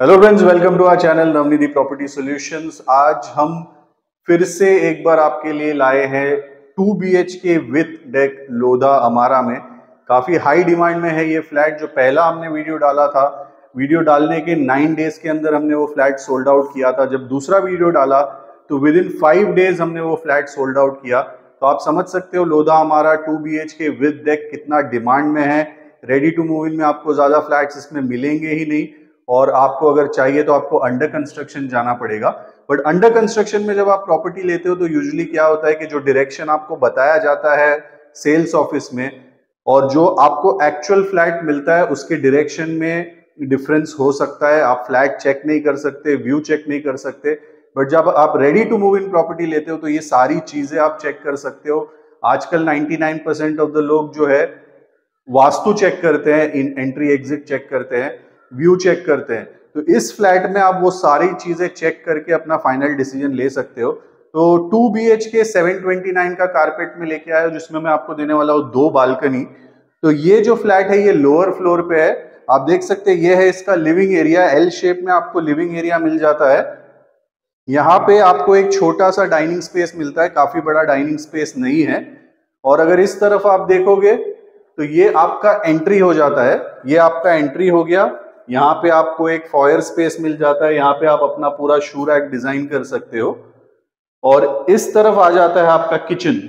Hello friends welcome to our channel Navnidhi property solutions आज हम फिर से एक बार आपके लिए लाए हैं two B H K with deck Lodha Amara में। काफ़ी हाई डिमांड में है ये फ्लैट जो पहला हमने वीडियो डाला था। वीडियो डालने के नाइन डेज़ के अंदर हमने वो फ्लैट सोल्ड आउट किया था। जब दूसरा वीडियो डाला तो विद इन फाइव डेज़ हमने वो फ्लैट सोल्ड आउट किया। तो आप समझ सकते हो लोधा हमारा two B H K with deck कितना डिमांड में है। रेडी टू मूव इन में आपको ज़्यादा फ्लैट्स इसमें मिलेंगे ही नहीं। और आपको अगर चाहिए तो आपको अंडर कंस्ट्रक्शन जाना पड़ेगा। बट अंडर कंस्ट्रक्शन में जब आप प्रॉपर्टी लेते हो तो यूजली क्या होता है कि जो डायरेक्शन आपको बताया जाता है सेल्स ऑफ़िस में और जो आपको एक्चुअल फ्लैट मिलता है, उसके डायरेक्शन में डिफरेंस हो सकता है। आप फ्लैट चेक नहीं कर सकते व्यू चेक नहीं कर सकते। बट जब आप ready to move in property लेते हो तो ये सारी चीज़ें आप चेक कर सकते हो। आजकल 99 परसेंट ऑफ़ द लोग जो है, वास्तु चेक करते हैं इन एंट्री एग्जिट चेक करते हैं। व्यू चेक करते हैं। तो इस फ्लैट में आप वो सारी चीज़ें चेक करके अपना फाइनल डिसीज़न ले सकते हो। तो two B H K seven twenty nine का कारपेट में लेके आया जिसमें मैं आपको देने वाला हूँ दो बालकनी। तो ये जो फ्लैट है, ये लोअर फ्लोर पे है। आप देख सकते हैं, ये है इसका लिविंग एरिया एल शेप में आपको लिविंग एरिया मिल जाता है। यहाँ पे आपको एक छोटा सा डाइनिंग स्पेस मिलता है। काफ़ी बड़ा डाइनिंग स्पेस नहीं है। और अगर इस तरफ़ आप देखोगे तो ये आपका एंट्री हो जाता है। ये आपका एंट्री हो गया। यहाँ पे आपको एक फॉयर स्पेस मिल जाता है, यहाँ पे आप अपना पूरा शू रैक डिज़ाइन कर सकते हो। और इस तरफ़ आ जाता है आपका किचन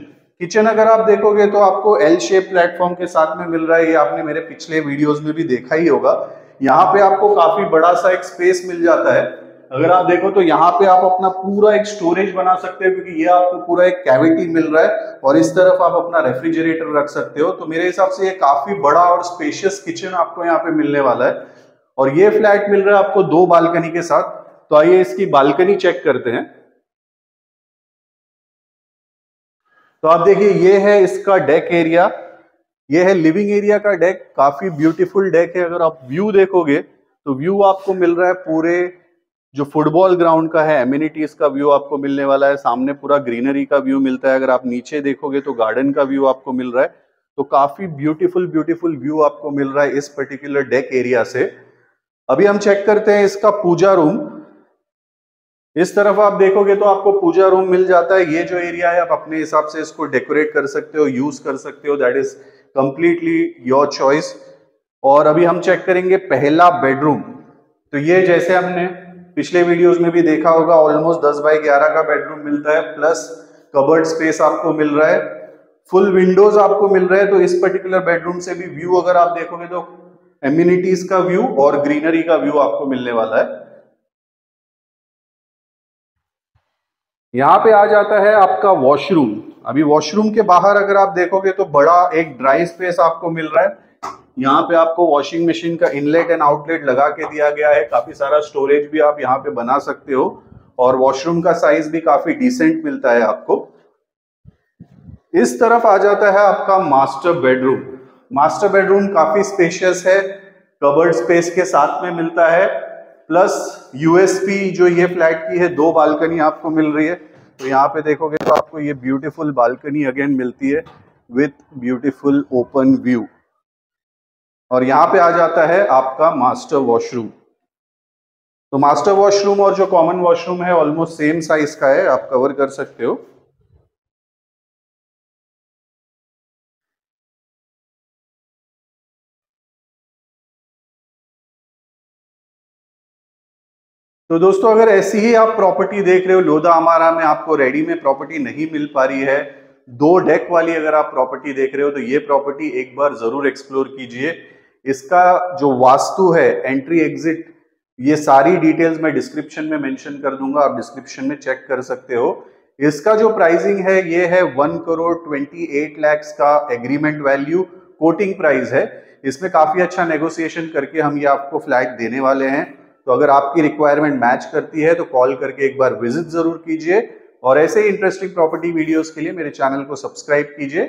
किचन अगर आप देखोगे तो आपको एल शेप प्लेटफॉर्म के साथ में मिल रहा है, ये आपने मेरे पिछले वीडियोस में भी देखा ही होगा। यहाँ पे आपको काफ़ी बड़ा सा एक स्पेस मिल जाता है। अगर आप देखो तो यहाँ पे आप अपना पूरा एक स्टोरेज बना सकते हो, क्योंकि ये आपको पूरा एक कैविटी मिल रहा है और इस तरफ़ आप अपना रेफ्रिजरेटर रख सकते हो। तो मेरे हिसाब से ये काफ़ी बड़ा और स्पेशियस किचन आपको यहाँ पे मिलने वाला है। और ये फ्लैट मिल रहा है आपको दो बालकनी के साथ। तो आइए इसकी बालकनी चेक करते हैं। तो आप देखिए, ये है इसका डेक एरिया। ये है लिविंग एरिया का डेक। काफ़ी ब्यूटीफुल डेक है। अगर आप व्यू देखोगे तो व्यू आपको मिल रहा है पूरे जो फुटबॉल ग्राउंड का है एम्यूनिटीज का व्यू आपको मिलने वाला है। सामने पूरा ग्रीनरी का व्यू मिलता है। अगर आप नीचे देखोगे तो गार्डन का व्यू आपको मिल रहा है। तो काफ़ी ब्यूटीफुल ब्यूटीफुल व्यू आपको मिल रहा है इस पर्टिकुलर डेक एरिया से। अभी हम चेक करते हैं इसका पूजा रूम इस तरफ़ आप देखोगे तो आपको पूजा रूम मिल जाता है। ये जो एरिया है, आप अपने हिसाब से इसको डेकोरेट कर सकते हो यूज़ कर सकते हो। That is completely your choice और अभी हम चेक करेंगे पहला बेडरूम तो ये जैसे हमने पिछले वीडियोस में भी देखा होगा ऑलमोस्ट 10 बाई 11 का बेडरूम मिलता है। प्लस कबर्ड स्पेस आपको मिल रहा है। फुल विंडोज़ आपको मिल रहा है। तो इस पर्टिकुलर बेडरूम से भी व्यू अगर आप देखोगे तो एम्यूनिटीज का व्यू और ग्रीनरी का व्यू आपको मिलने वाला है। यहाँ पे आ जाता है आपका वॉशरूम अभी वॉशरूम के बाहर अगर आप देखोगे तो बड़ा एक ड्राई स्पेस आपको मिल रहा है। यहाँ पे आपको वॉशिंग मशीन का इनलेट एंड आउटलेट लगा के दिया गया है। काफ़ी सारा स्टोरेज भी आप यहाँ पे बना सकते हो और वॉशरूम का साइज़ भी काफ़ी डिसेंट मिलता है आपको। इस तरफ़ आ जाता है आपका मास्टर बेडरूम मास्टर बेडरूम काफ़ी स्पेशियस है कबर्ड स्पेस के साथ में मिलता है प्लस यूएसपी जो ये फ्लैट की है, दो बालकनी आपको मिल रही है। तो यहाँ पे देखोगे तो आपको ये ब्यूटीफुल बालकनी अगेन मिलती है विथ ब्यूटीफुल ओपन व्यू और यहाँ पे आ जाता है आपका मास्टर वॉशरूम तो मास्टर वॉशरूम और जो कॉमन वॉशरूम है ऑलमोस्ट सेम साइज़ का है, आप कवर कर सकते हो। तो दोस्तों, अगर ऐसी ही आप प्रॉपर्टी देख रहे हो लोधा हमारा में आपको रेडी में प्रॉपर्टी नहीं मिल पा रही है, दो डेक वाली अगर आप प्रॉपर्टी देख रहे हो तो ये प्रॉपर्टी एक बार ज़रूर एक्सप्लोर कीजिए। इसका जो वास्तु है एंट्री एग्जिट ये सारी डिटेल्स मैं डिस्क्रिप्शन में मेंशन कर दूँगा, आप डिस्क्रिप्शन में चेक कर सकते हो। इसका जो प्राइसिंग है, ये है one crore twenty eight lakhs का एग्रीमेंट वैल्यू कोटिंग प्राइस है। इसमें काफ़ी अच्छा नेगोशिएशन करके हम ये आपको फ्लैट देने वाले हैं। तो अगर आपकी रिक्वायरमेंट मैच करती है तो कॉल करके एक बार विज़िट ज़रूर कीजिए। और ऐसे ही इंटरेस्टिंग प्रॉपर्टी वीडियोस के लिए मेरे चैनल को सब्सक्राइब कीजिए।